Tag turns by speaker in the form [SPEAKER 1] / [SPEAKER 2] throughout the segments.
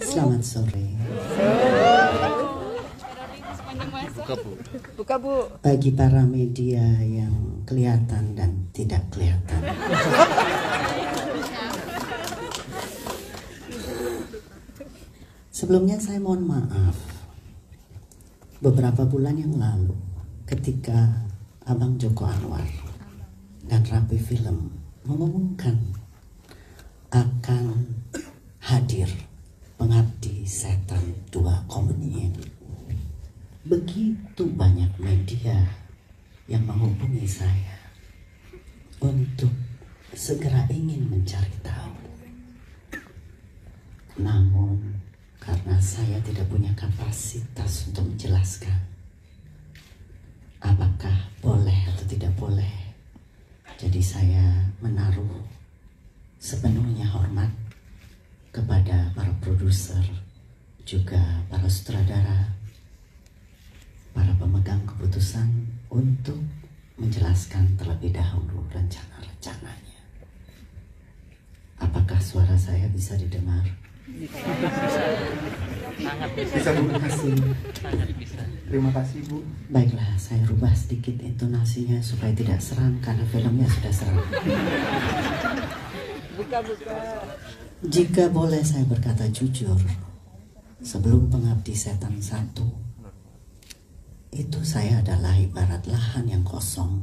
[SPEAKER 1] Selamat sore.
[SPEAKER 2] Buka bu.
[SPEAKER 3] Buka Bu.
[SPEAKER 1] Bagi para media yang kelihatan dan tidak kelihatan. Sebelumnya saya mohon maaf. Beberapa bulan yang lalu ketika Abang Joko Anwar dan Rapi Film mengumumkan akan hadir pengabdi setan dua komunian. Begitu banyak media yang menghubungi saya untuk segera ingin mencari tahu. Namun karena saya tidak punya kapasitas untuk menjelaskan apakah boleh atau tidak boleh. Jadi saya menaruh sepenuhnya hormat kepada para produser, juga para sutradara, para pemegang keputusan untuk menjelaskan terlebih dahulu rencana-rencananya. Apakah suara saya bisa didengar?
[SPEAKER 2] Sangat bisa.
[SPEAKER 4] Bisa Bu, terima kasih.
[SPEAKER 2] Sangat bisa.
[SPEAKER 4] Terima kasih Bu.
[SPEAKER 1] Baiklah, saya rubah sedikit intonasinya supaya tidak seram karena filmnya sudah seram.
[SPEAKER 3] Buka buka.
[SPEAKER 1] Jika boleh saya berkata jujur, sebelum pengabdi setan satu, itu saya adalah ibarat lahan yang kosong.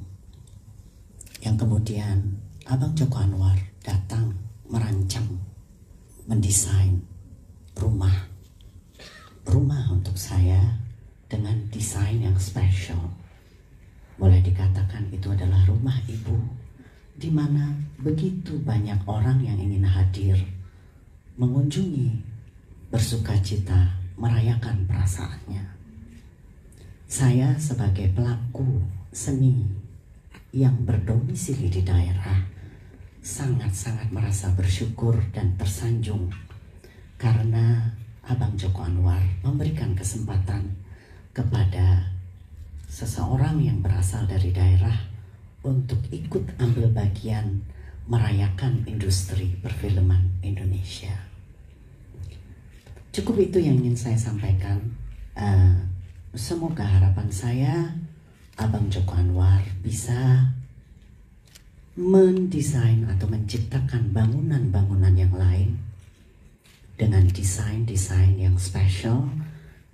[SPEAKER 1] Yang kemudian Abang Joko Anwar datang merancang, mendesain rumah. Rumah untuk saya dengan desain yang spesial. Boleh dikatakan itu adalah rumah ibu di mana begitu banyak orang yang ingin hadir mengunjungi, bersuka cita, merayakan perasaannya. Saya sebagai pelaku seni yang berdomisili di daerah sangat-sangat merasa bersyukur dan tersanjung karena Abang Joko Anwar memberikan kesempatan kepada seseorang yang berasal dari daerah untuk ikut ambil bagian merayakan industri perfilman Indonesia. Cukup itu yang ingin saya sampaikan. Eh, semoga harapan saya Abang Joko Anwar bisa mendesain atau menciptakan bangunan-bangunan yang lain dengan desain-desain yang spesial,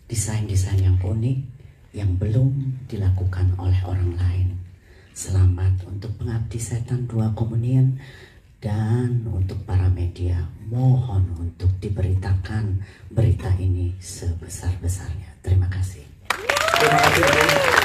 [SPEAKER 1] desain-desain yang unik yang belum dilakukan oleh orang lain. Selamat untuk pengabdi setan dua komunian dan untuk para media mohon untuk diberitakan berita ini sebesar-besarnya. Terima kasih.
[SPEAKER 4] Terima kasih.